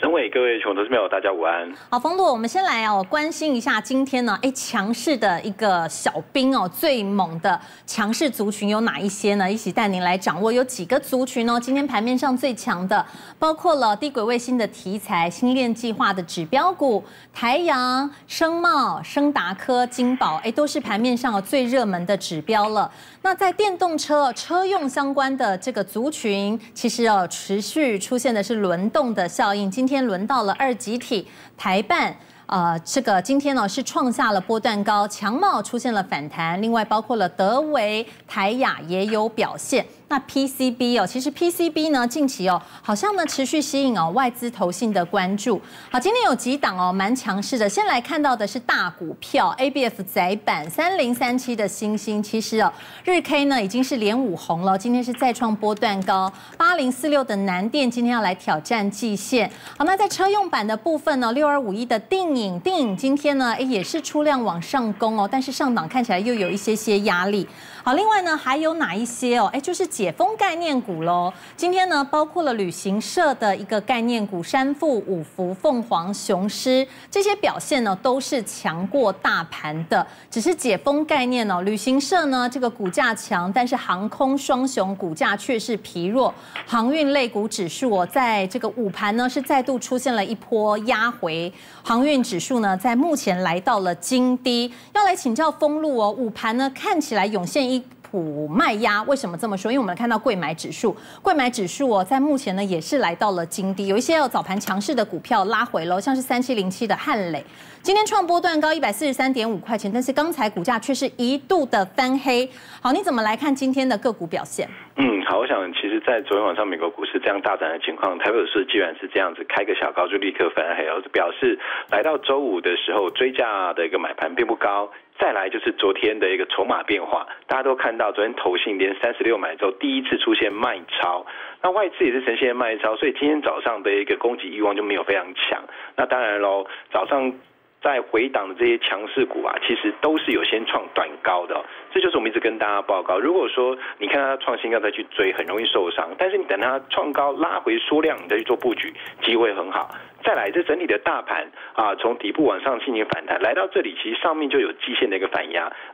陈伟，各位穷投资朋友，大家午安。好，风洛，我们先来哦，关心一下今天呢，哎，强势的一个小兵哦，最猛的强势族群有哪一些呢？一起带您来掌握，有几个族群哦，今天盘面上最强的，包括了低轨卫星的题材、星链计划的指标股、台阳、生茂、升达科、金宝，哎，都是盘面上最热门的指标了。那在电动车车用相关的这个族群，其实哦，持续出现的是轮动的效应。今天轮到了二集体台办。呃，这个今天呢是创下了波段高，强茂出现了反弹，另外包括了德维、台雅也有表现。那 PCB 哦，其实 PCB 呢近期哦好像呢持续吸引哦外资投信的关注。好，今天有几档哦蛮强势的，先来看到的是大股票 ABF 窄板三零三七的星星，其实哦日 K 呢已经是连五红了，今天是再创波段高。八零四六的南电今天要来挑战季线。好，那在车用版的部分呢，六二五一的定影。定影今天呢，哎也是出量往上攻哦，但是上档看起来又有一些些压力。好，另外呢还有哪一些哦？哎，就是解封概念股喽。今天呢，包括了旅行社的一个概念股，山富、五福、凤凰、雄狮这些表现呢，都是强过大盘的。只是解封概念哦，旅行社呢这个股价强，但是航空双雄股价却是疲弱。航运类股指数哦，在这个午盘呢是再度出现了一波压回，航运指数呢在目前来到了金低。要来请教封路哦，午盘呢看起来涌现一。普卖压为什么这么说？因为我们看到贵买指数，贵买指数哦，在目前呢也是来到了金低，有一些要早盘强势的股票拉回了，像是三七零七的汉磊，今天创波段高一百四十三点五块钱，但是刚才股价却是一度的翻黑。好，你怎么来看今天的个股表现？嗯，好，我想其实，在昨天晚上美国股市这样大涨的情况，台北股市既然是这样子开个小高就立刻翻黑，而表示来到周五的时候追价的一个买盘并不高。再来就是昨天的一个筹码变化，大家都看到昨天投信连三十六买之后，第一次出现卖超，那外资也是呈现卖超，所以今天早上的一个攻击欲望就没有非常强。那当然喽，早上。在回档的这些强势股啊，其实都是有先创短高的，这就是我们一直跟大家报告。如果说你看它创新高再去追，很容易受伤；但是你等它创高拉回缩量，你再去做布局，机会很好。再来，这整体的大盘啊，从底部往上进行反弹，来到这里，其实上面就有季线的一个反应。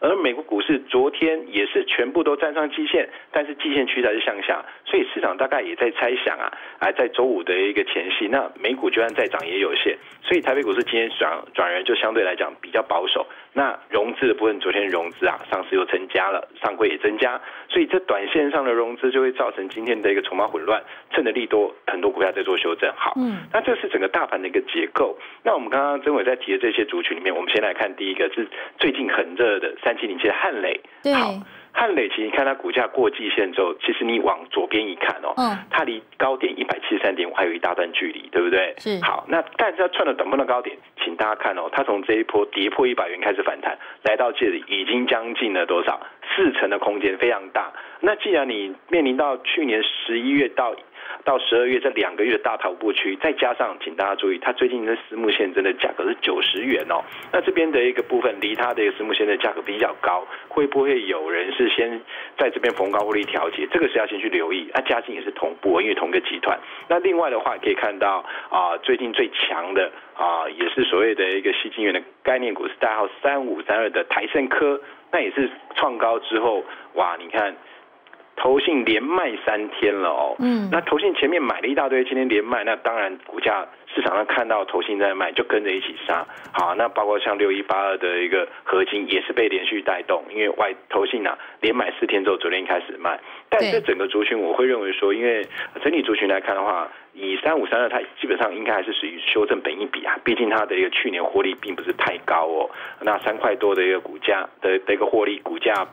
而美国股市昨天也是全部都站上季线，但是季线趋势是向下，所以市场大概也在猜想啊，啊，在周五的一个前夕，那美股就算再涨也有限。所以台北股市今天转转而就相对来讲比较保守。那融资的部分，昨天融资啊，上市又增加了，上柜也增加，所以这短线上的融资就会造成今天的一个筹码混乱，趁着利多，很多股票在做修正。好，嗯，那这是整个大盘的一个结构。那我们刚刚曾伟在提的这些族群里面，我们先来看第一个是最近很热的三七零七的汉磊。好。汉磊其实你看它股价过季线之后，其实你往左边一看哦，嗯，它离高点一百七十三点五还有一大段距离，对不对？是。好，那但是它创了短波的高点，请大家看哦，它从这一波跌破一百元开始反弹，来到这里已经将近了多少？四成的空间非常大。那既然你面临到去年十一月到。到十二月这两个月的大头部区，再加上，请大家注意，它最近的私募线真的价格是九十元哦。那这边的一个部分离它的一个私募线的价格比较高，会不会有人是先在这边逢高获利调节？这个是要先去留意。那嘉兴也是同步，因为同个集团。那另外的话，可以看到啊，最近最强的啊，也是所谓的一个吸金源的概念股，是代号三五三二的台盛科，那也是创高之后，哇，你看。投信连卖三天了哦，嗯，那投信前面买了一大堆，今天连卖，那当然股价市场上看到投信在卖，就跟着一起杀。好，那包括像六一八二的一个合金也是被连续带动，因为外投信啊连买四天之后，昨天开始卖。但这整个族群，我会认为说，因为整体族群来看的话，以三五三二，它基本上应该还是属于修正本一比啊，毕竟它的一个去年获利并不是太高哦，那三块多的一个股价的的一个获利股价。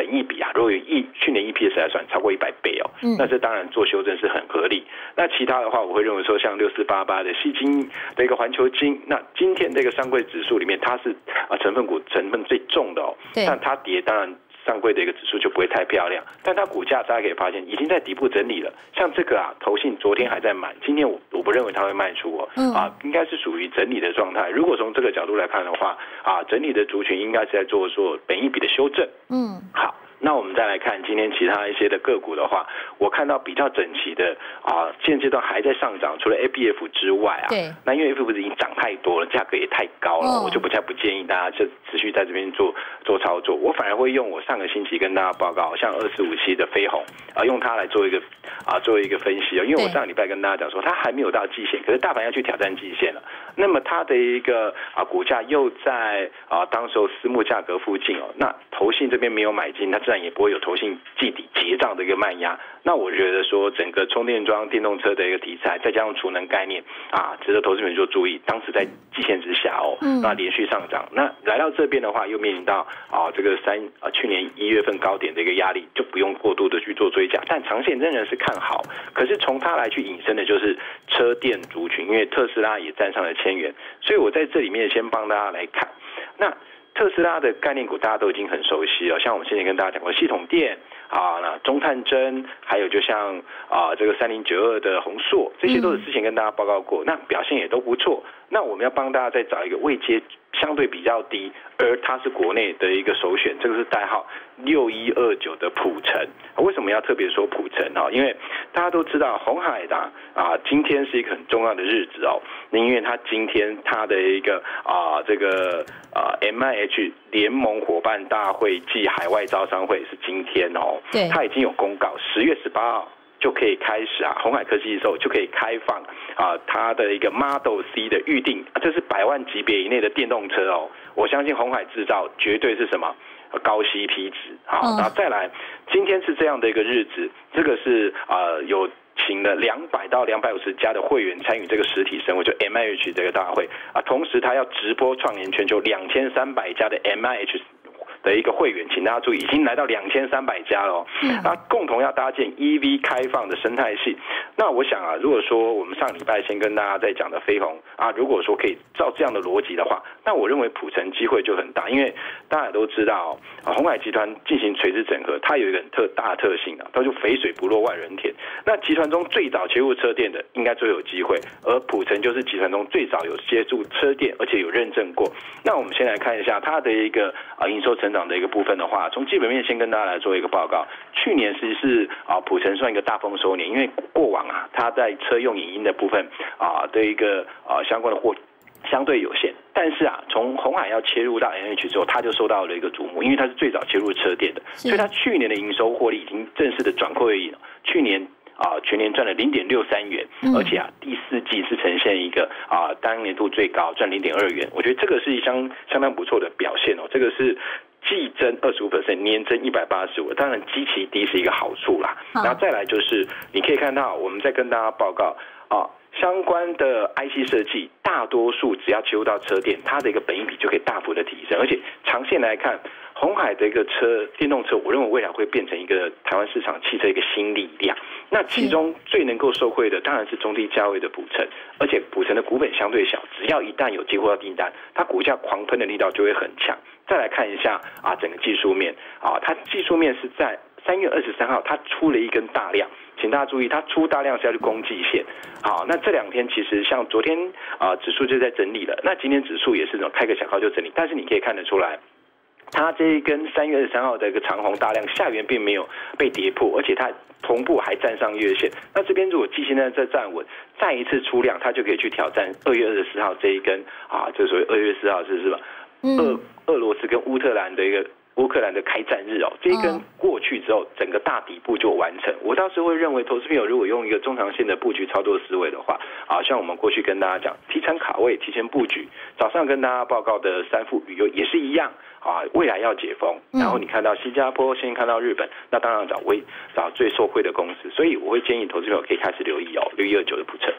本一比啊，如果一去年 EPS 来算，超过一百倍哦，那这当然做修正是很合理。那其他的话，我会认为说，像六四八八的西金的一个环球金，那今天这个上柜指数里面，它是啊成分股成分最重的哦，但它跌当然。上柜的一个指数就不会太漂亮，但它股价大家可以发现已经在底部整理了。像这个啊，投信昨天还在买，今天我我不认为它会卖出哦，啊，应该是属于整理的状态。如果从这个角度来看的话，啊，整理的族群应该是在做做本一笔的修正。嗯，好，那我们再来看今天其他一些的个股的话，我看到比较整齐的啊，现阶段还在上涨，除了 A B F 之外啊，对，那因为 A B F 已经涨太多了，价格也太高了，我就不太不建议大家就持续在这边做做操作，我反而会用我上个星期跟大家报告，像二四五七的飞鸿啊，用它来做一个啊，做一个分析啊，因为我上个礼拜跟大家讲说，它还没有到季线，可是大盘要去挑战季线了，那么它的一个啊股价又在啊当时候私募价格附近哦，那投信这边没有买进，它自然也不会有投信。季底结账的一个卖压，那我觉得说整个充电桩电动车的一个题材，再加上储能概念啊，值得投资人做注意。当时在季线之下哦，那连续上涨，那来到这这边的话，又面临到啊这个三啊去年一月份高点的一个压力，就不用过度的去做追加。但长线仍然是看好，可是从它来去引申的就是车电族群，因为特斯拉也站上了千元，所以我在这里面先帮大家来看那。特斯拉的概念股大家都已经很熟悉了，像我们先前跟大家讲过系统电啊，那中探针，还有就像啊这个三零九二的宏硕，这些都是之前跟大家报告过，那表现也都不错。那我们要帮大家再找一个位阶相对比较低，而它是国内的一个首选，这个是代号六一二九的普城。为什么要特别说普城啊？因为大家都知道红海的啊，今天是一个很重要的日子哦。那因为它今天它的一个啊这个啊 M I H 联盟伙伴大会暨海外招商会是今天哦，对，它已经有公告，十月十八号。就可以开始啊，红海科技的时候就可以开放啊，它的一个 Model C 的预定，这是百万级别以内的电动车哦。我相信红海制造绝对是什么高 CP 值好，然后再来，今天是这样的一个日子，这个是啊有请了两百到两百五十家的会员参与这个实体生活，就 M I H 这个大会啊，同时他要直播创联全球两千三百家的 M I H。的一个会员，请大家注意，已经来到两千三百家了。那共同要搭建 EV 开放的生态系。那我想啊，如果说我们上礼拜先跟大家在讲的飞鸿啊，如果说可以照这样的逻辑的话，那我认为普成机会就很大，因为大家都知道啊，红海集团进行垂直整合，它有一个很特大特性啊，它就肥水不落外人田。那集团中最早切入车店的，应该最有机会，而普成就是集团中最早有接触车店，而且有认证过。那我们先来看一下它的一个啊营收成。增长的一个部分的话，从基本面先跟大家来做一个报告。去年其实是啊，普成算一个大丰收年，因为过往啊，它在车用影音的部分啊的一个啊相关的货相对有限。但是啊，从红海要切入到 N H 之后，它就受到了一个瞩目，因为它是最早切入车电的，所以它去年的营收获利已经正式的转亏为盈。去年啊，全年赚了零点六三元，而且啊，第四季是呈现一个啊单年度最高赚零点二元。我觉得这个是一相相当不错的表现哦，这个是。季增二十五 percent，年增一百八十五，当然基期低是一个好处啦。然后再来就是，你可以看到，我们在跟大家报告啊，相关的 IC 设计，大多数只要切入到车店，它的一个本益比就可以大幅的提升，而且长线来看，红海的一个车电动车，我认为未来会变成一个台湾市场汽车一个新力量。那其中最能够受惠的当然是中低价位的普成，而且普成的股本相对小，只要一旦有接获到订单，它股价狂喷的力道就会很强。再来看一下啊，整个技术面啊，它技术面是在三月二十三号，它出了一根大量，请大家注意，它出大量是要去攻击线。好，那这两天其实像昨天啊，指数就在整理了，那今天指数也是那种开个小高就整理，但是你可以看得出来。它这一根三月二十三号的一个长红大量下缘并没有被跌破，而且它同步还站上月线。那这边如果季线在这站稳，再一次出量，它就可以去挑战二月二十四号这一根啊，这所谓二月四号是是吧？俄俄罗斯跟乌克兰的一个乌克兰的开战日哦，这一根过去之后，整个大底部就完成。我倒是会认为，投资朋友如果用一个中长线的布局操作思维的话，啊，像我们过去跟大家讲，提前卡位，提前布局。早上跟大家报告的三副旅游也是一样。啊，未来要解封，然后你看到新加坡，先看到日本，那当然找微找最受惠的公司，所以我会建议投资朋友可以开始留意哦，六一二九的普测。